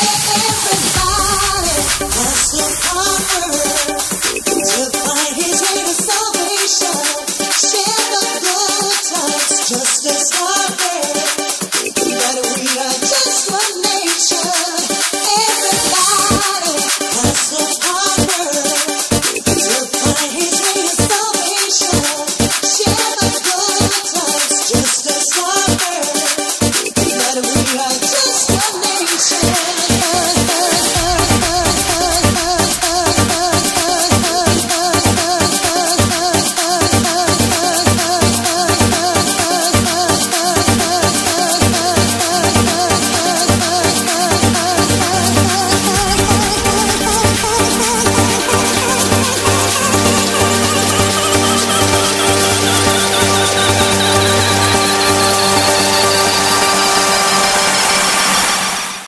Everybody, let's look.